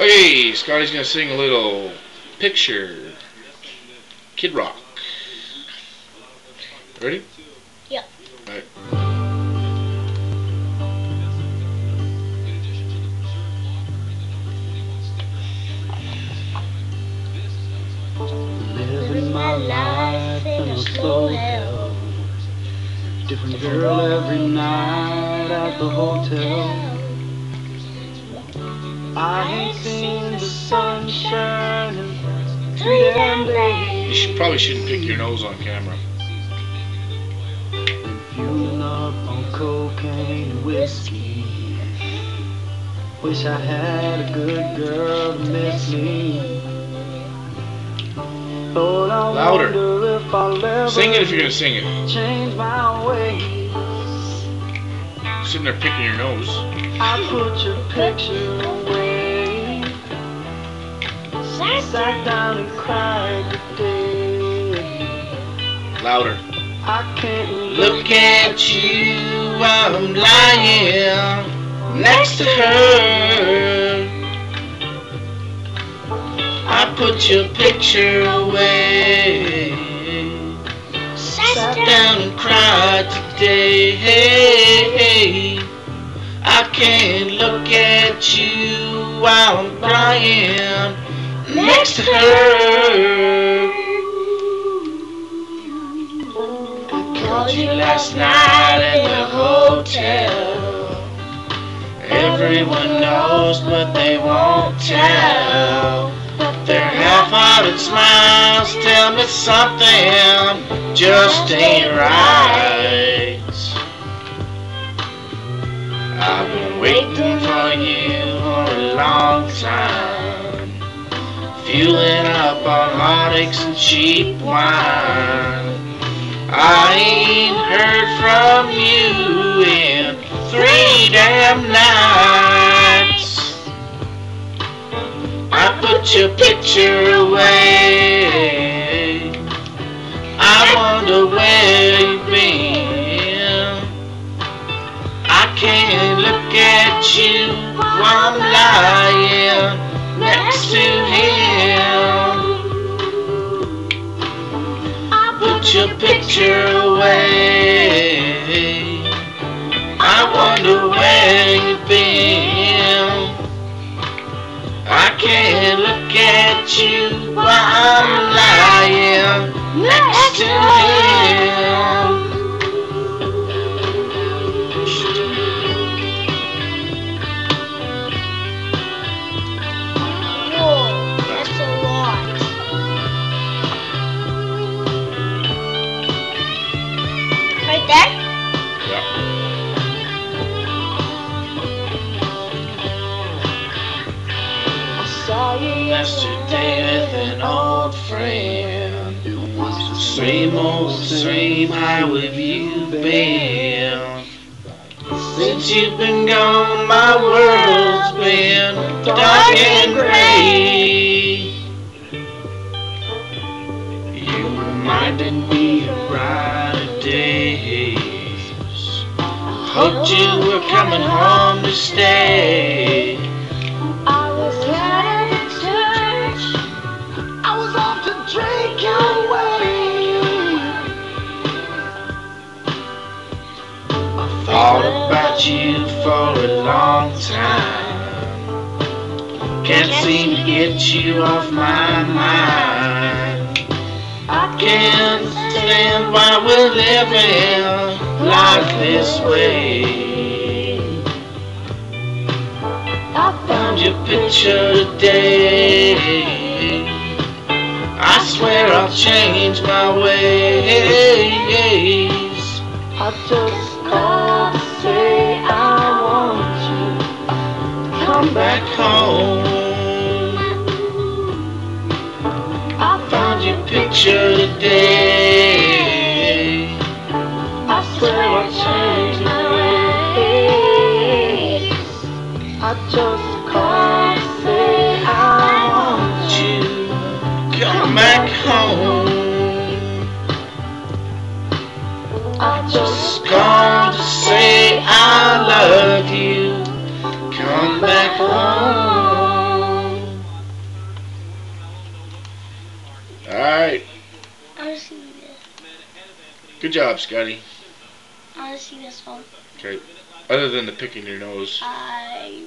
Okay, Scotty's gonna sing a little picture. Kid Rock. Ready? Yep. Alright. Living my life in a slow hell. Different girl every night at the hotel. I ain't seen the sun shining three damn You should, probably shouldn't pick your nose on camera. Been fueling up on cocaine and whiskey. Wish I had a good girl to miss me. Lord, I Louder. wonder if I'll ever Sing it if you're gonna sing it. change my ways. Sitting there picking your nose. I put your picture Sat down and cried today. Louder. I can't Look at you, while I'm lying next to her. I put your picture away. Sat down and cried today. I can't look at you while I'm crying next to her. I called you last night at the hotel. Everyone knows, but they won't tell. Their half-hearted smiles tell me something just ain't right. I've been waiting Fueling up on heartaches and cheap wine. I ain't heard from you in three damn nights. I put your picture away. I wonder where you've been. I can't look at you while I'm lying next to him. Picture away. I wonder where you've been. I can't look at you while I'm Yesterday with an old friend. It was the Same old same, how have you been? Since you've been gone, my world's been dark and gray. You reminded me of brighter days. Hoped you were coming home to stay. About you for a long time. Can't seem to get you off my mind. I can't stand why we're living life this way. I found your picture today. I swear I'll change my ways. Back home. I found your picture today. I swear I changed my ways. I just I want to see this. Good job, Scotty. I want to see this one. Okay. Other than the picking your nose. I